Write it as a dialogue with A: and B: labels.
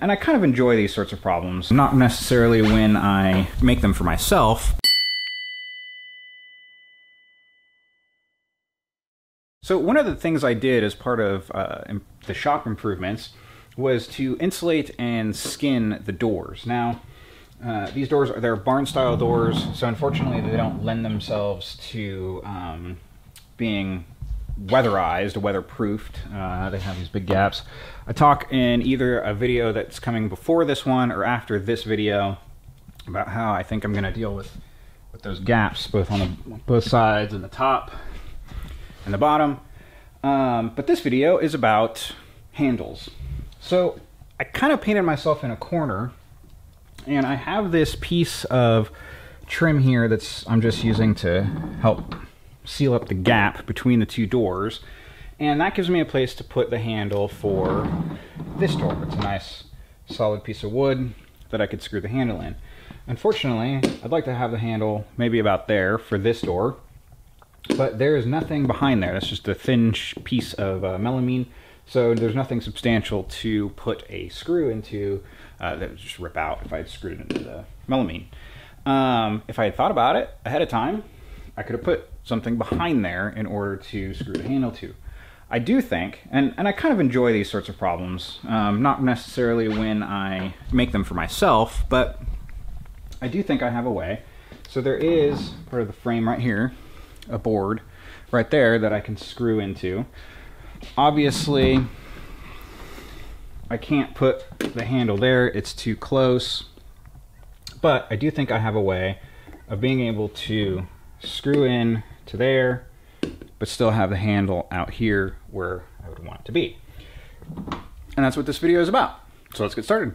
A: And I kind of enjoy these sorts of problems, not necessarily when I make them for myself. So one of the things I did as part of uh, the shop improvements was to insulate and skin the doors. Now, uh, these doors are they're barn style doors, so unfortunately they don't lend themselves to um, being weatherized, weatherproofed. Uh, they have these big gaps. I talk in either a video that's coming before this one or after this video about how I think I'm going to deal with with those gaps, both on the both sides and the top and the bottom. Um, but this video is about handles. So I kind of painted myself in a corner, and I have this piece of trim here that's I'm just using to help seal up the gap between the two doors. And that gives me a place to put the handle for this door. It's a nice solid piece of wood that I could screw the handle in. Unfortunately, I'd like to have the handle maybe about there for this door, but there is nothing behind there. That's just a thin piece of uh, melamine, so there's nothing substantial to put a screw into uh, that would just rip out if I had screwed it into the melamine. Um, if I had thought about it ahead of time, I could have put something behind there in order to screw the handle to. I do think, and, and I kind of enjoy these sorts of problems, um, not necessarily when I make them for myself, but I do think I have a way. So there is part of the frame right here, a board right there that I can screw into. Obviously, I can't put the handle there, it's too close, but I do think I have a way of being able to screw in to there, but still have the handle out here where I would want it to be. And that's what this video is about. So let's get started.